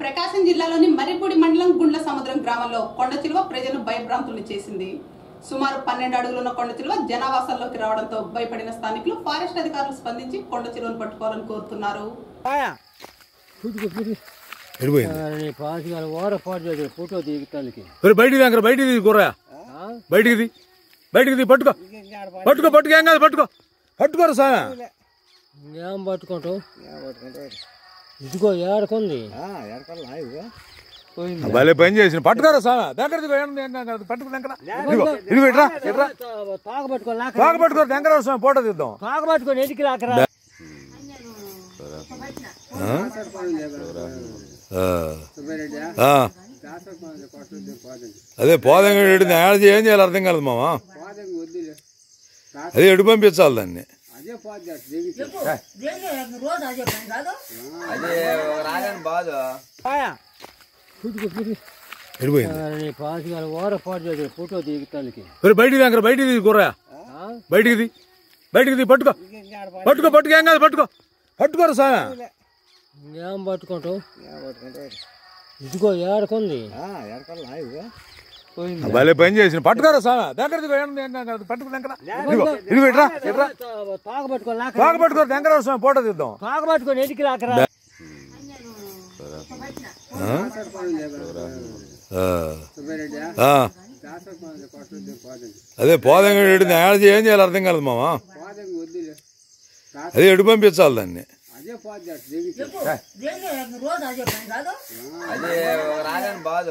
ప్రకాశం జిల్లాలోని మర్రిపూడి మండలం గుండ్ల సముద్రం గ్రామంలో కొండ చిలువ ప్రజలను భయభ్రాంతులు చేసింది. సుమారు పన్నెండు అడుగులున్న కొండ చిలువ జనావాసాల్లోకి రావడంతో భయపడిన స్థానికులు ఫారెస్ట్ అధికారులు స్పందించి కొండ చిలువను పట్టుకోవాలని కోరుతున్నారు. ఫోటో దిగుతానికి. బయటికి పట్టుకో. పట్టుకో పట్టుకో ఏం కాదు పట్టుకో. పట్టుకోరు సామె ఏం పట్టుకుంటావు? ఇదిగో ఏడకుంది. భలే పని చేసిన పట్టుకోరా సామె దగ్గర కాదు పట్టుకో దగ్గర సామె ఫోటో తీద్దాం తాగ పట్టుకొని ఎదికి. ఆ. అదే పోదంగా ఏం చేయాలి అర్థం కాలేదు మామ. అదే ఎడు పంపించాలి దాన్ని. ఓర పాటు చేసి ఫోటో దిగుతానికి. బయటికి దగ్గర బయటికి కూర బయటికి తీ బయటికి తీ పట్టుకో. పట్టుకో పట్టుకో ఏం కాదు పట్టుకో. పట్టుకోరు సామె ఏం పట్టుకుంటావు? ఇదిగో ఏడకుంది. భలే పని చేసిన పట్టుకోరా సామె దగ్గర దిగో ఏం ఏం కాదు పట్టుకో దగ్గర ఇదిగో ఇదిగో ఇట్రా ఇట్రా తాగ పట్టుకో లాక బాగా పట్టుకో దగ్గర సామె ఫోటో తీద్దాం తాగ పట్టుకొని ఎదికి లాకరా ఆ. ఆ. అదే పోదంగా ఏడు ఏం చేయాలి అర్థం కాలేదు మామ అదే ఎడు పంపించాలి దాన్ని అదే రాదని బాధ